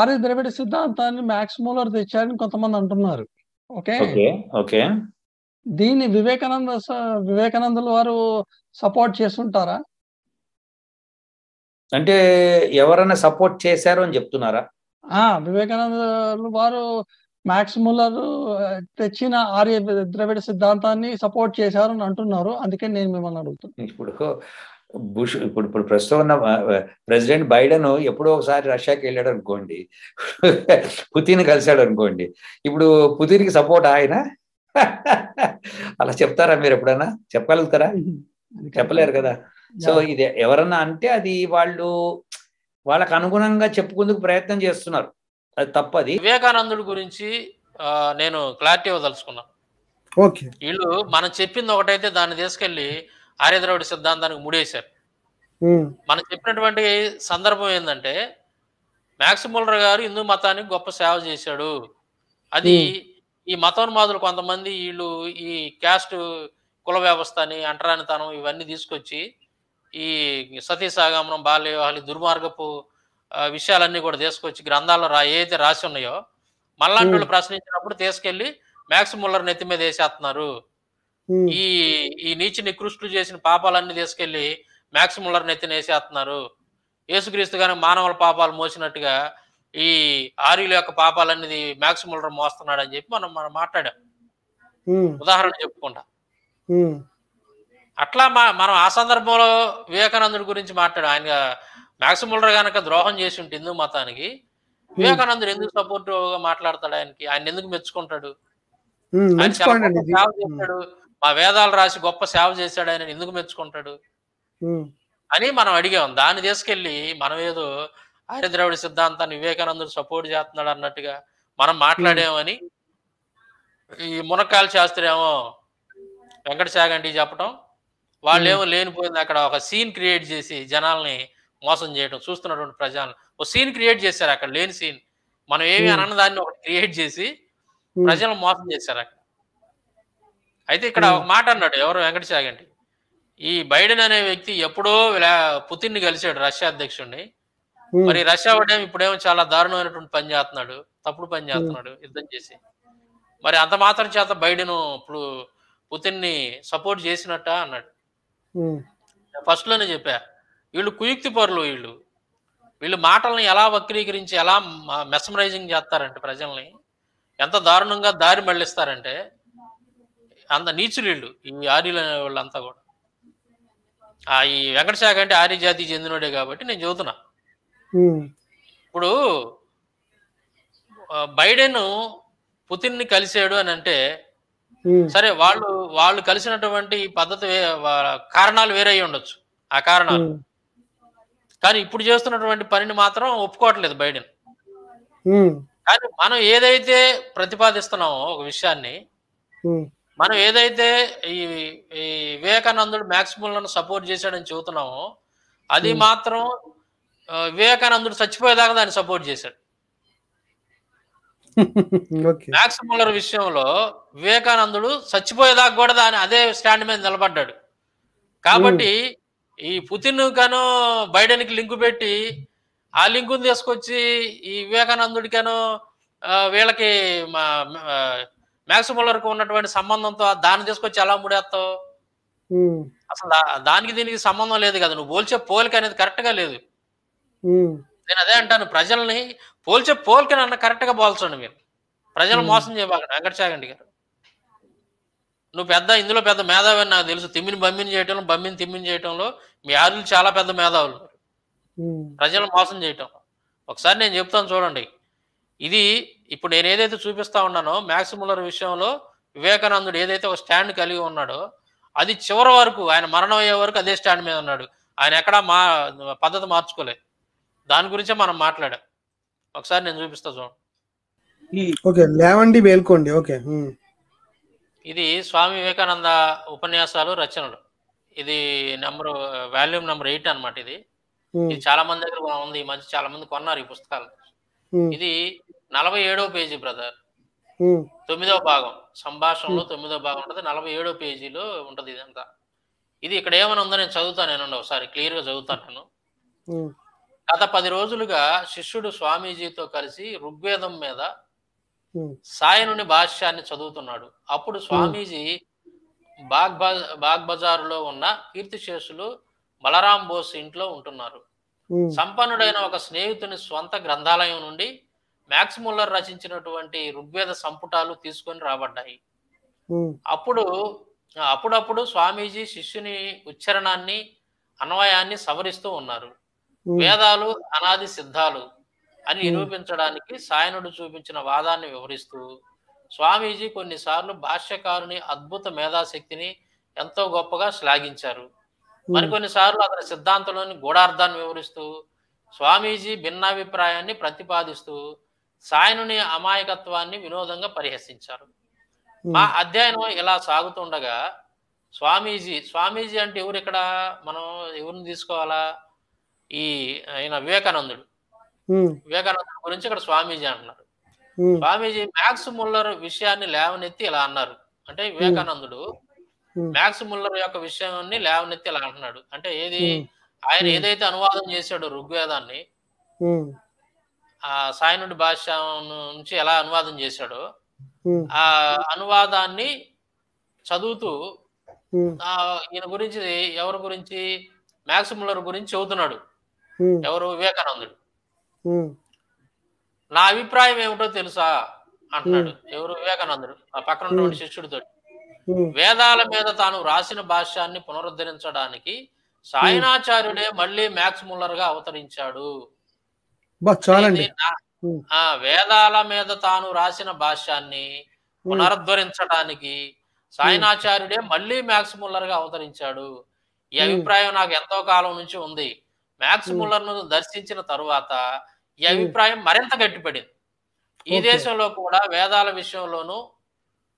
ఆర్య ద్రవిడ సిద్ధాంతాన్ని max Müller తెచ్చారని కొంతమంది అంటున్నారు. ఓకే? ఓకే దీన్ని వివేకానంద వివేకానందుల వారు సపోర్ట్ చేస్తుంటారా? అంటే ఎవరైనా సపోర్ట్ చేశారు అని చెప్తున్నారా? ఆ వివేకానంద వారు మ్యాక్స్ ముల్లర్ తెచ్చిన ఆర్య ద్రవిడ సిద్ధాంతాన్ని సపోర్ట్ చేశారు అని అంటున్నారు. అందుకే నేను మిమ్మల్ని అడుగుతున్నాను ఇప్పుడు బుష్ ఇప్పుడు ఇప్పుడు ప్రస్తుతం ఉన్న ప్రెసిడెంట్ బైడెన్ ఎప్పుడో ఒకసారి రష్యాకి వెళ్ళాడు అనుకోండి. పుతిన్ కలిశాడు అనుకోండి. ఇప్పుడు పుతిన్కి సపోర్ట్ ఆయన? అలా చెప్తారా మీరు ఎప్పుడైనా? చెప్పగలుగుతారా? చెప్పలేరు కదా. సో ఇది ఎవరన్నా అంటే అది వాళ్ళు వాళ్ళకు అనుగుణంగా చెప్పుకుందుకు ప్రయత్నం చేస్తున్నారు. అది తప్పది. వివేకానందుడి గురించి నేను క్లారిటీ ఇవ్వదలుచుకున్నా. ఓకే. వీళ్ళు మనం చెప్పింది ఒకటైతే దాన్ని తీసుకెళ్ళి ఆర్యద్రవిడ సిద్ధాంతానికి ముడేశారు. మనం చెప్పినటువంటి సందర్భం ఏంటంటే మ్యాక్స్ ముల్లర్ గారు హిందూ మతానికి గొప్ప సేవ చేశాడు. అది ఈ మతోన్మాదులు కొంతమంది వీళ్ళు ఈ క్యాస్ట్ కుల వ్యవస్థ అని అంటరానితనం ఇవన్నీ తీసుకొచ్చి ఈ సతీ సాగమనం బాల్య వివాహాలు దుర్మార్గపు విషయాలన్నీ కూడా తీసుకొచ్చి గ్రంథాల్లో రా ఏదైతే రాసి ఉన్నాయో మళ్ళాంటి వాళ్ళు ప్రశ్నించినప్పుడు తీసుకెళ్ళి మ్యాక్స్ ముల్లర్ నెత్తి మీద వేసేస్తున్నారు ఈ ఈ నీచి నికృష్టులు చేసిన పాపాలన్నీ తీసుకెళ్ళి మ్యాక్స్ ముల్లర్ నెత్తిన వేసేస్తున్నారు యేసుక్రీస్తు గాని మానవుల పాపాలు మోసినట్టుగా ఈ ఆర్యుల యొక్క పాపాలన్నీ మ్యాక్స్ ముల్లర్ మోస్తున్నాడు అని చెప్పి మనం మనం మాట్లాడాం. ఉదాహరణ చెప్పుకుంటా. అట్లా మా మనం ఆ సందర్భంలో వివేకానందుడి గురించి మాట్లాడాం. ఆయన మ్యాక్స్ ముల్లర్ గనక ద్రోహం చేసి ఉంటే హిందూ మతానికి వివేకానందుడు ఎందుకు సపోర్ట్గా మాట్లాడతాడు ఆయనకి? ఆయన ఎందుకు మెచ్చుకుంటాడు? ఆయన సేవ మా వేదాలు రాసి గొప్ప సేవ చేశాడు ఆయన ఎందుకు మెచ్చుకుంటాడు? అని మనం అడిగాం. దాన్ని తీసుకెళ్ళి మనం ఏదో ఆర్యద్రవిడ సిద్ధాంతాన్ని వివేకానందుడు సపోర్ట్ చేస్తున్నాడు అన్నట్టుగా మనం మాట్లాడామని ఈ మునక్కాయల శాస్త్రి ఏమో వెంకట చాగంటి చెప్పటం. వాళ్ళు ఏమో లేనిపోయింది అక్కడ ఒక సీన్ క్రియేట్ చేసి జనాల్ని మోసం చేయడం చూస్తున్నటువంటి ప్రజలను ఒక సీన్ క్రియేట్ చేశారు అక్కడ లేని సీన్. మనం ఏమి. అనన్న దాన్ని ఒకటి క్రియేట్ చేసి ప్రజలను మోసం చేశారు అక్కడ. అయితే ఇక్కడ. ఒక మాట అన్నాడు ఎవరు? వెంకట చాగంటి ఈ బైడెన్ అనే వ్యక్తి ఎప్పుడో ఇలా- పుతిన్ని కలిశాడు రష్యా అధ్యక్షుడిని మరి రష్యా వాడేమో ఇప్పుడేమో చాలా దారుణమైనటువంటి పని చేస్తున్నాడు తప్పుడు పని చేస్తున్నాడు యుద్ధం చేసి. మరి అంత మాత్రం చేత బైడెన్ ఇప్పుడు పుతిన్ని సపోర్ట్ చేసినట్ట అన్నాడు. ఫస్ట్లోనే చెప్పా వీళ్ళు కుయుక్తి పరులు వీళ్ళు. వీళ్ళు మాటల్ని ఎలా వక్రీకరించి ఎలా మెస్మరైజింగ్ చేస్తారంటే ప్రజల్ని ఎంత దారుణంగా దారి మళ్ళిస్తారంటే అంత నీచులు వీళ్ళు ఈ ఆర్యులు అనే వాళ్ళంతా కూడా. ఆ ఈ వెంకటశాఖ అంటే ఆర్య జాతికి చెందినోడే కాబట్టి నేను ఉమ్, ఇప్పుడు బైడెన్ పుతిన్ని కలిశాడు అని అంటే సరే వాళ్ళు వాళ్ళు కలిసినటువంటి పద్ధతి కారణాలు వేరే ఉండొచ్చు. ఆ కారణాలు. కానీ ఇప్పుడు చేస్తున్నటువంటి పనిని మాత్రం ఒప్పుకోవట్లేదు బైడెన్. కానీ మనం ఏదైతే ప్రతిపాదిస్తున్నామో ఒక విషయాన్ని మనం ఏదైతే ఈ ఈ వివేకానందుడు మ్యాక్సిమం సపోర్ట్ చేశాడని చెబుతున్నామో అది మాత్రం వివేకానందుడు చచ్చిపోయేదాకా దాన్ని సపోర్ట్ చేశాడు. మ్యాక్స్ ముల్లర్ విషయంలో వివేకానందుడు చచ్చిపోయేదాకా కూడా దాని అదే స్టాండ్ మీద నిలబడ్డాడు. కాబట్టి ఈ పుతిన్ కను బైడెన్కి లింకు పెట్టి ఆ లింకుని తీసుకొచ్చి ఈ వివేకానందుడికను వీళ్ళకి మ్యాక్స్ ముల్లర్కు ఉన్నటువంటి సంబంధంతో దాన్ని తీసుకొచ్చి ఎలా ముడేస్తావు? అసలు దానికి దీనికి సంబంధం లేదు కదా. నువ్వు పోల్చే పోలిక అనేది కరెక్ట్గా లేదు. నేను అదే అంటాను ప్రజల్ని పోల్చే పోలికని అన్న కరెక్ట్గా పోల్చండి మీరు. ప్రజలు మోసం చేయబాకండి వెంకటచాగండి గారు. నువ్వు పెద్ద ఇందులో పెద్ద మేధావి అని నాకు తెలుసు. తిమ్మిని బమ్మిని చేయటంలో బమ్మిని తిమ్మిని చేయటంలో మీ ఆరులు చాలా పెద్ద మేధావులు. ప్రజలు మోసం చేయటం. ఒకసారి నేను చెప్తాను చూడండి. ఇది ఇప్పుడు నేను ఏదైతే చూపిస్తా ఉన్నానో మ్యాక్స్ ముల్లర్ విషయంలో వివేకానందుడు ఏదైతే ఒక స్టాండ్ కలిగి ఉన్నాడో అది చివరి వరకు ఆయన మరణం అయ్యే వరకు అదే స్టాండ్ మీద ఉన్నాడు. ఆయన ఎక్కడా మా పద్ధతి మార్చుకోలేదు దాని గురించే మనం మాట్లాడాం. ఒకసారి నేను చూపిస్తా చూడండి. ఓకే లేవండి మేల్కోండి. ఓకే ఇది స్వామి వివేకానంద ఉపన్యాసాలు రచనలు. ఇది నెంబర్ వాల్యూమ్ నెంబర్ ఎయిట్ అన్నమాట ఇది. ఇది చాలా మంది దగ్గర ఉంది. ఈ మధ్య చాలా మంది కొన్నారు ఈ పుస్తకాలు. ఇది నలభై ఏడవ పేజీ బ్రదర్. తొమ్మిదవ భాగం. సంభాషణలో తొమ్మిదవ భాగం ఉంటుంది. నలభై ఏడవ పేజీలో ఉంటుంది ఇదంతా. ఇది ఇక్కడ ఏమైనా ఉందో నేను చదువుతాను నేను ఒకసారి. క్లియర్గా చదువుతాను నేను గత పది రోజులుగా శిష్యుడు స్వామీజీతో కలిసి ఋగ్వేదం మీద సాయనుని భాష్యాన్ని చదువుతున్నాడు. అప్పుడు స్వామీజీ బాగ్ బాగ్ బజారులో ఉన్న కీర్తిశేషులు బలరాం బోస్ ఇంట్లో ఉంటున్నారు. సంపన్నుడైన ఒక స్నేహితుని స్వంత గ్రంథాలయం నుండి మ్యాక్స్ ముల్లర్ రచించినటువంటి ఋగ్వేద సంపుటాలు తీసుకొని రాబడ్డాయి. అప్పుడు అప్పుడప్పుడు స్వామీజీ శిష్యుని ఉచ్చారణాన్ని అన్వయాన్ని సవరిస్తూ ఉన్నారు. వేదాలు అనాది సిద్ధాలు అని నిరూపించడానికి సాయనుడు చూపించిన వాదాన్ని వివరిస్తూ స్వామీజీ కొన్నిసార్లు భాష్యకారుని అద్భుత మేధాశక్తిని ఎంతో గొప్పగా శ్లాఘించారు. మరికొన్నిసార్లు అతని సిద్ధాంతంలోని గూఢార్థాన్ని వివరిస్తూ స్వామీజీ భిన్నాభిప్రాయాన్ని ప్రతిపాదిస్తూ సాయనుని అమాయకత్వాన్ని వినోదంగా పరిహసించారు. మా అధ్యయనం ఇలా సాగుతుండగా స్వామీజీ స్వామీజీ అంటే ఎవరు ఇక్కడ? మనం ఎవరిని తీసుకోవాలా? ఈ ఆయన వివేకానందుడు. వివేకానందుడు గురించి ఇక్కడ స్వామీజీ అంటున్నారు. స్వామీజీ మ్యాక్స్ ముల్లర్ విషయాన్ని లేవనెత్తి ఇలా అన్నారు. అంటే వివేకానందుడు మ్యాక్స్ ముల్లర్ యొక్క విషయాన్ని లేవనెత్తి ఇలా అంటున్నాడు. అంటే ఏది? ఆయన. ఏదైతే అనువాదం చేశాడో ఋగ్వేదాన్ని ఆ సాయనుడి భాష నుంచి ఎలా అనువాదం చేశాడో ఆ అనువాదాన్ని చదువుతూ ఈయన గురించి ఎవరి గురించి మ్యాక్స్ ముల్లర్ గురించి చెబుతున్నాడు ఉమ్, ఎవరు? వివేకానందుడు. నా అభిప్రాయం ఏమిటో తెలుసా? అంటున్నాడు. ఎవరు? వివేకానందుడు. ఆ పక్కన ఉన్నటువంటి శిష్యుడితో వేదాల మీద తాను రాసిన భాష్యాన్ని పునరుద్ధరించడానికి సాయనాచార్యుడే మళ్ళీ మ్యాక్స్ ముల్లర్గా అవతరించాడు. చాలండి. ఆ వేదాల మీద తాను రాసిన భాష్యాన్ని పునరుద్ధరించడానికి సాయనాచార్యుడే మళ్ళీ మ్యాక్స్ ముల్లర్గా అవతరించాడు. ఈ. అభిప్రాయం నాకు ఎంతో కాలం నుంచి ఉంది. మ్యాక్స్. ముల్లర్ను దర్శించిన తరువాత ఈ అభిప్రాయం మరింత గట్టిపడింది. ఈ. దేశంలో కూడా వేదాల విషయంలోనూ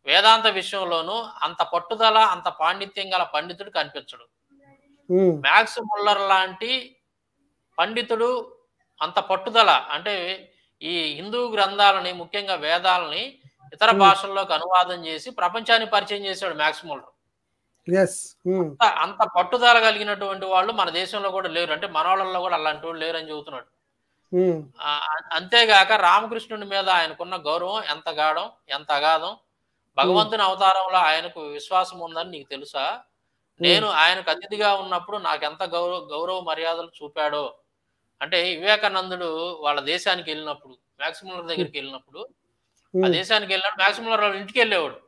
వేదాంత విషయంలోనూ అంత పట్టుదల అంత పాండిత్యం గల పండితుడు కనిపించడు. మ్యాక్స్ ముల్లర్ లాంటి పండితుడు అంత పట్టుదల అంటే ఈ హిందూ గ్రంథాలని ముఖ్యంగా వేదాలని ఇతర. భాషల్లోకి అనువాదం చేసి ప్రపంచాన్ని పరిచయం చేశాడు మ్యాక్స్ ముల్లర్ అంత- పట్టుదల కలిగినటువంటి వాళ్ళు మన దేశంలో కూడా లేరు. అంటే మన వాళ్ళల్లో కూడా అలాంటి వాళ్ళు లేరని చెబుతున్నాడు. ఉమ్, ఆ, అ- అంతేగాక రామకృష్ణుడి మీద ఆయనకున్న గౌరవం ఎంత గాఢం ఎంత అగాధం. భగవంతుని అవతారంలో ఆయనకు విశ్వాసం ఉందని నీకు తెలుసా? నేను ఆయనకు అతిథిగా ఉన్నప్పుడు నాకెంత గౌరవ గౌరవ మర్యాదలు చూపాడో. అంటే వివేకానందుడు వాళ్ళ దేశానికి వెళ్ళినప్పుడు మ్యాక్సిమలర్ దగ్గరికి వెళ్ళినప్పుడు ఆ దేశానికి వెళ్ళినప్పుడు మ్యాక్సిమలర్ వాళ్ళ ఇంటికి వెళ్ళేవాడు.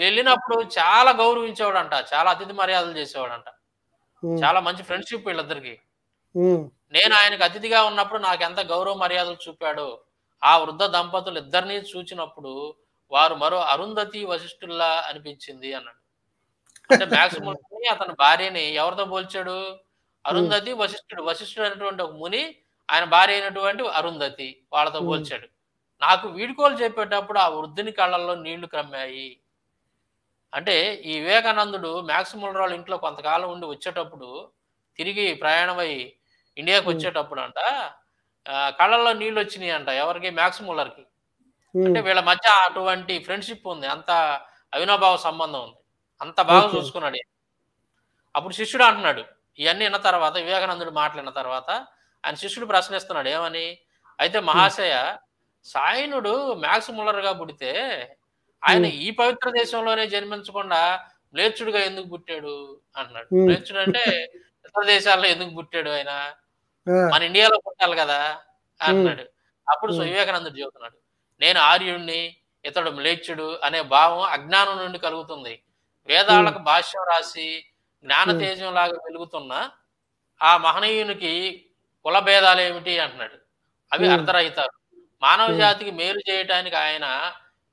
వెళ్ళినప్పుడు చాలా గౌరవించేవాడంట చాలా అతిథి మర్యాదలు చేసేవాడంట. ఉమ్, చాలా మంచి ఫ్రెండ్షిప్ వీళ్ళిద్దరికి నేను ఆయనకు అతిథిగా ఉన్నప్పుడు నాకు ఎంత గౌరవ మర్యాదలు చూపాడో ఆ వృద్ధ దంపతులు ఇద్దరిని చూచినప్పుడు వారు మరో అరుంధతి వశిష్ఠుల్లా అనిపించింది అన్నాడు. అంటే మ్యాక్సిమం అతని భార్యని ఎవరితో పోల్చాడు? అరుంధతి వశిష్ఠుడు వశిష్ఠుడు అనేటువంటి ఒక ముని ఆయన భార్య అయినటువంటి అరుంధతి వాళ్ళతో. పోల్చాడు నాకు వీడుకోలు చెప్పేటప్పుడు ఆ వృద్ధుని కళ్ళల్లో నీళ్ళు కమ్మాయి అంటే ఈ వివేకానందుడు మ్యాక్సిమల్ వాళ్ళ ఇంట్లో కొంతకాలం ఉండి వచ్చేటప్పుడు తిరిగి ప్రయాణమై ఇండియాకి. వచ్చేటప్పుడు అంట కళ్ళల్లో నీళ్ళు వచ్చినాయి అంట ఎవరికి మ్యాక్సిములర్కి అంటే వీళ్ళ మధ్య అటువంటి ఫ్రెండ్షిప్ ఉంది అంత అవినాభావ సంబంధం ఉంది అంత బాగా. చూసుకున్నాడు. అప్పుడు శిష్యుడు అంటున్నాడు ఇవన్నీ విన్న తర్వాత వివేకానందుడు మాట్లాడిన తర్వాత ఆయన శిష్యుడు ప్రశ్నిస్తున్నాడు ఏమని? అయితే మహాశయ సాయనుడు మ్యాక్స్ ముల్లర్గా పుడితే ఆయన. ఈ పవిత్ర దేశంలోనే జన్మించకుండా మ్లేచ్చుడుగా ఎందుకు పుట్టాడు? అంటున్నాడు. Hmm. మ్లేచ్చుడు అంటే ఇతర దేశాల్లో ఎందుకు పుట్టాడు ఆయన? మన ఇండియాలో పుట్టాలి కదా? అన్నాడు అప్పుడు. వివేకానందుడు చెబుతున్నాడు నేను ఆర్యుణ్ణి ఇతడు మ్లేచ్చుడు అనే భావం అజ్ఞానం నుండి కలుగుతుంది. వేదాలకు భాష్యం రాసి జ్ఞాన Hmm. తేజం లాగా వెలుగుతున్న ఆ మహనీయునికి కుల భేదాలు ఏమిటి అంటున్నాడు. అవి Hmm. అర్ధరహితాలు మానవ Hmm. జాతికి మేలు చేయటానికి ఆయన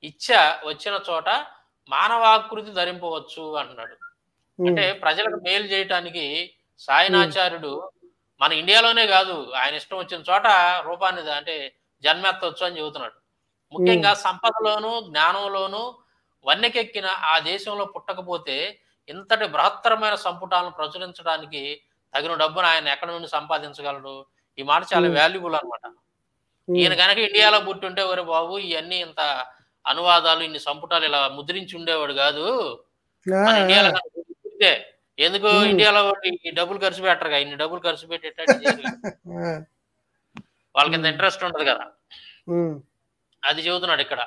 ఇచ్చ వచ్చిన చోట మానవాకృతి ధరింపవచ్చు అంటున్నాడు. అంటే ప్రజలకు మేలు చేయటానికి సాయనాచార్యుడు మన ఇండియాలోనే కాదు ఆయన ఇష్టం వచ్చిన చోట రూపాన్ని అంటే జన్మెత్తవచ్చు అని చెబుతున్నాడు. ముఖ్యంగా సంపదలోను జ్ఞానంలోను వన్నెకెక్కిన ఆ దేశంలో పుట్టకపోతే ఇంతటి బృహత్తరమైన సంపుటాలను ప్రచురించడానికి తగిన డబ్బును ఆయన ఎక్కడి నుండి సంపాదించగలడు? ఈ మాట చాలా. వాల్యుబుల్ అన్నమాట. ఉమ్, ఈయన కనుక ఇండియాలో పుట్టుంటే ఒరే బాబు ఇవన్నీ ఇంత అనువాదాలు ఇన్ని సంపుటాలు ఇలా ముద్రించి ఉండేవాడు కాదు. ఇండియాలో ఎందుకు. ఇండియాలో ఈ డబ్బులు ఖర్చు పెట్టరుగా ఇన్ని డబ్బులు ఖర్చు పెట్టేటట్టు వాళ్ళకి ఇంత. ఇంట్రెస్ట్ ఉండదు కదా? అది చెబుతున్నాడు ఇక్కడ.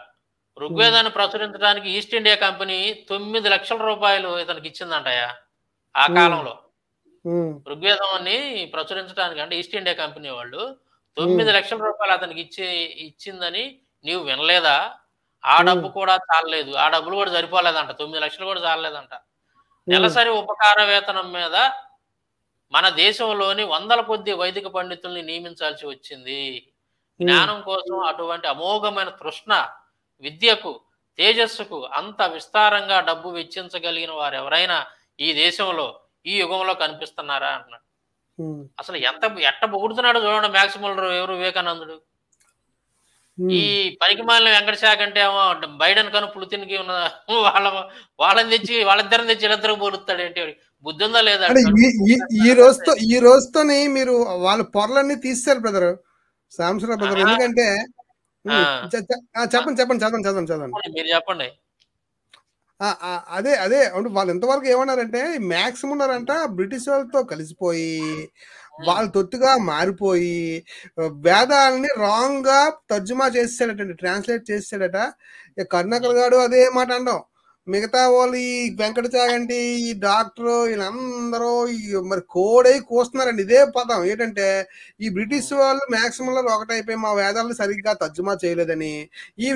ఋగ్వేదాన్ని ప్రచురించడానికి ఈస్ట్ ఇండియా కంపెనీ తొమ్మిది లక్షల రూపాయలు ఇతనికి ఇచ్చిందంటయ్యా ఆ. కాలంలో. ఋగ్వేదాన్ని ప్రచురించడానికి అంటే ఈస్ట్ ఇండియా కంపెనీ వాళ్ళు తొమ్మిది లక్షల రూపాయలు అతనికి ఇచ్చి ఇచ్చిందని నీవు వినలేదా? ఆ. డబ్బు కూడా చాలలేదు. ఆ డబ్బులు కూడా సరిపోలేదంట. తొమ్మిది లక్షలు కూడా చాలలేదంట. నెలసరి ఉపకార వేతనం మీద మన దేశంలోని వందల కొద్ది వైదిక పండితుల్ని నియమించాల్సి వచ్చింది. జ్ఞానం కోసం అటువంటి అమోఘమైన తృష్ణ విద్యకు తేజస్సుకు అంత విస్తారంగా డబ్బు వెచ్చించగలిగిన వారు ఎవరైనా ఈ దేశంలో ఈ యుగంలో కనిపిస్తున్నారా అన్నాడు అసలు ఎంత ఎట్ట పొగుడుతున్నాడో చూడండి మ్యాక్సిమల్ ఎవరు వివేకానందుడు. ఈ పనికి మాలిన వెంకట శాఖ అంటే ఏమో బైడెన్ కను పులితిన్కి ఉన్న వాళ్ళ వాళ్ళని తెచ్చి వాళ్ళిద్దరిని తెచ్చి వీళ్ళిద్దరికి పోలుస్తాడు ఏంటి బుద్ధి ఉందా లేదా ఈ- రోజుతో ఈ రోజుతోని మీరు వాళ్ళ పొరలన్నీ తీస్తారు బ్రదర్. సాంసరావు బ్రదర్. ఎందుకంటే చెప్పండి చెప్పండి చదవండి చదవండి చదవండి. మీరు చెప్పండి. అదే అదే అంటే వాళ్ళు ఎంతవరకు ఏమన్నారంటే మ్యాక్సిమం ఉన్నారంట బ్రిటిష్ వాళ్ళతో కలిసిపోయి వాళ్ళు తొత్తుగా మారిపోయి వేదాలని రాంగ్గా తర్జుమా చేసాడట ట్రాన్స్లేట్ చేసాడట ఇక కర్ణాకర్ గారు అదే మాట అండం మిగతా వాళ్ళు ఈ వెంకట చాగంటి ఈ డాక్టర్ వీళ్ళందరూ మరి కోడై కూస్తున్నారండి. ఇదే పదం. ఏంటంటే ఈ బ్రిటిష్ వాళ్ళు మాక్సిమం లో ఒకటైపోయి మా వేదాలను సరిగ్గా తర్జుమా చేయలేదని. ఈ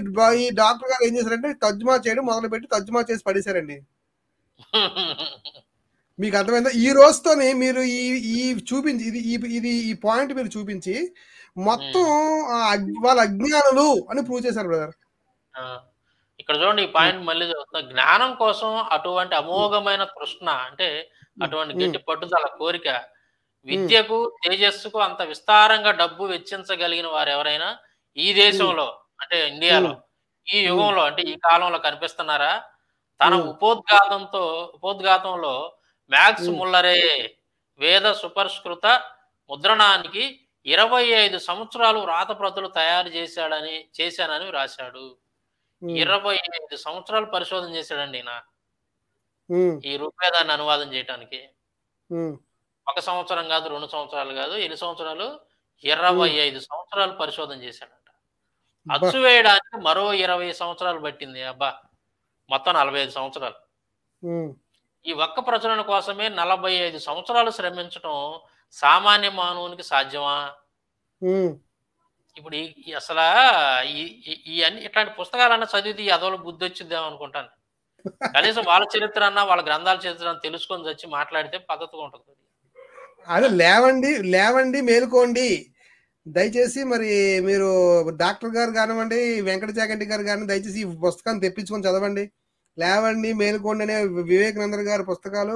ఈ డాక్టర్ గారు ఏం చేశారంటే తర్జుమా చేయడం మొదలు పెట్టి తర్జుమా చేసి పడేశారండి. మీకు అర్థమైందా? ఈ రోజుతోని మీరు ఈ ఈ చూపించి ఇది ఈ ఇది ఈ పాయింట్ మీరు చూపించి మొత్తం వాళ్ళ అజ్ఞానులు అని ప్రూవ్ చేశారు బ్రదర్. ఇక్కడ చూడండి ఈ పాయింట్ మళ్ళీ చదువుతున్నా జ్ఞానం కోసం అటువంటి అమోఘమైన తృష్ణ అంటే అటువంటి గట్టి పట్టుదల కోరిక విద్యకు తేజస్సుకు అంత విస్తారంగా డబ్బు వెచ్చించగలిగిన వారు ఎవరైనా ఈ దేశంలో అంటే ఇండియాలో ఈ యుగంలో అంటే ఈ కాలంలో కనిపిస్తున్నారా? తన. ఉపోద్ఘాతంతో ఉపోద్ఘాతంలో మ్యాక్స్. ముల్లరే వేద సుపరిష్కృత ముద్రణానికి ఇరవై ఐదు సంవత్సరాలు వ్రాతప్రతులు తయారు చేశాడని చేశానని రాశాడు ఇరవై ఐదు సంవత్సరాలు పరిశోధన చేశాడండి ఈయన. ఈ రూపేదాన్ని అనువాదం చేయడానికి ఒక సంవత్సరం కాదు రెండు సంవత్సరాలు కాదు ఎన్ని సంవత్సరాలు? ఇరవై ఐదు సంవత్సరాలు పరిశోధన చేశాడంట. అచ్చు వేయడానికి మరో ఇరవై సంవత్సరాలు పట్టింది అబ్బా. మొత్తం నలభై ఐదు సంవత్సరాలు. ఈ ఒక్క ప్రచురణ కోసమే నలభై ఐదు సంవత్సరాలు శ్రమించడం సామాన్య మానవునికి సాధ్యమా? ఇప్పుడు ఈ అసలు ఈ అన్ని ఇట్లాంటి పుస్తకాలన్నా చదివితే ఈ అదోలు బుద్ధి వచ్చిద్దాం అనుకుంటాను. కనీసం వాళ్ళ చరిత్ర అన్నా వాళ్ళ గ్రంథాల చరిత్ర తెలుసుకొని వచ్చి మాట్లాడితే పద్ధతిగా ఉంటుంది. అదే లేవండి లేవండి మేలుకోండి. దయచేసి మరి మీరు డాక్టర్ గారు కానివ్వండి వెంకట చాగంటి గారు కానీ దయచేసి ఈ పుస్తకాన్ని తెప్పించుకొని చదవండి. లేవండి మేలుకోండి అనే వివేకానంద గారి పుస్తకాలు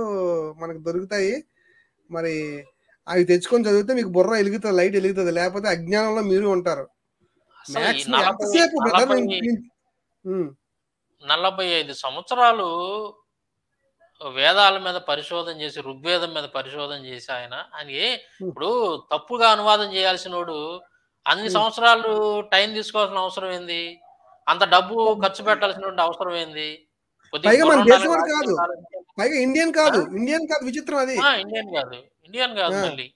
మనకు దొరుకుతాయి. మరి అవి తెచ్చుకొని చదివితే మీకు బుర్ర వెలుగుతుంది లైట్ వెలుగుతుంది. లేకపోతే అజ్ఞానంలో మీరు ఉంటారు. నలభై- ఐదు సంవత్సరాలు వేదాల మీద పరిశోధన చేసి ఋగ్వేదం మీద పరిశోధన చేసి ఆయన ఆయన ఏ- ఇప్పుడు తప్పుగా అనువాదం చేయాల్సినోడు అన్ని. సంవత్సరాలు టైం తీసుకోవాల్సిన అవసరం ఏంది? అంత డబ్బు ఖర్చు పెట్టాల్సిన అవసరం ఏంది? పైగా ఇండియన్ కాదు. ఇండియన్ కాదు విచిత్రం అది. ఇండియన్ కాదు. ఇండియన్ కాదు. మళ్ళీ.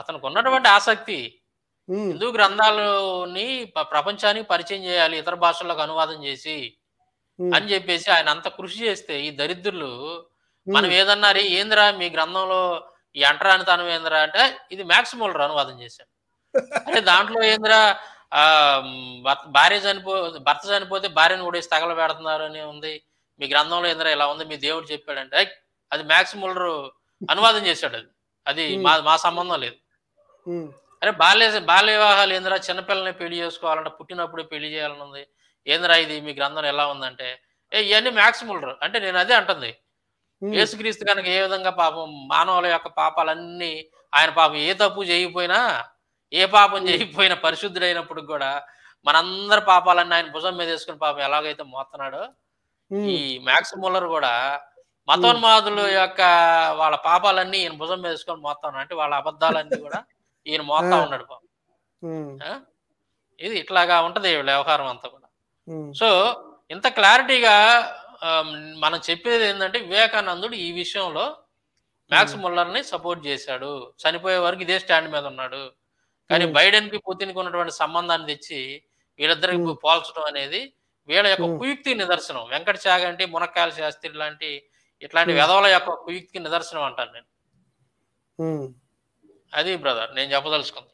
అతనికి ఉన్నటువంటి ఆసక్తి. హిందూ గ్రంథాలని ప్రపంచానికి పరిచయం చేయాలి ఇతర భాషల్లోకి అనువాదం చేసి అని చెప్పేసి ఆయన అంత కృషి చేస్తే ఈ దరిద్రులు మనం ఏదన్నా రే ఏందిరా మీ గ్రంథంలో ఈ అంటరానితనం ఏందిరా అంటే ఇది మ్యాక్సిమల్ అనువాదం చేశాను అంటే దాంట్లో ఏందిరా ఆ భార్య చనిపో భర్త చనిపోతే భార్యను కూడా తగల పెడుతున్నారు అని ఉంది. మీ గ్రంథంలో ఏందిరా ఇలా ఉంది మీ దేవుడు చెప్పాడంటే "ఐ, అది మ్యాక్సిమల్ అనువాదం చేశాడు అది. అది మా మా సంబంధం లేదు. అరే బాల్య బాల్య వివాహాలు ఏందిరా చిన్నపిల్లల్ని పెళ్ళి చేసుకోవాలంటే పుట్టినప్పుడే పెళ్ళి చేయాలని ఉంది. ఏందిరా ఇది మీ గ్రంథం ఎలా ఉందంటే ఏ ఇవన్నీ మ్యాక్సిమల్ అంటే నేను అదే అంటుంది. యేసుక్రీస్తు కనుక ఏ విధంగా పాపం మానవుల యొక్క పాపాలన్నీ ఆయన పాపం ఏ తప్పు చేయకపోయినా ఏ పాపం చేయకపోయినా పరిశుద్ధుడైనప్పుడు కూడా మనందరి పాపాలన్నీ ఆయన భుజం మీద వేసుకుని పాపం ఎలాగైతే మోస్తున్నాడో ఈ మ్యాక్స్ ముల్లర్ కూడా మతోన్మాదుల యొక్క వాళ్ళ పాపాలన్నీ ఈయన భుజం వేసుకొని మోస్తాను అంటే వాళ్ళ అబద్ధాలన్నీ కూడా ఈయన మోస్తా ఉన్నాడు పాపం. ఇది ఇట్లాగా ఉంటది వ్యవహారం అంతా కూడా. సో ఇంత క్లారిటీగా మనం చెప్పేది ఏంటంటే వివేకానందుడు ఈ విషయంలో మ్యాక్స్ ముల్లర్ని సపోర్ట్ చేశాడు. చనిపోయే వరకు ఇదే స్టాండ్ మీద ఉన్నాడు. కానీ బైడెన్కి పుతిన్కి ఉన్నటువంటి సంబంధాన్ని తెచ్చి వీళ్ళిద్దరికి పోల్చడం అనేది వీళ్ళ యొక్క కుయుక్తి నిదర్శనం. వెంకట చాగంటి మునక్కాయల శాస్త్రి లాంటి ఇట్లాంటి వెధవల యొక్క కుయుక్తికి నిదర్శనం అంటాను నేను అది బ్రదర్ నేను చెప్పదలుచుకుంది.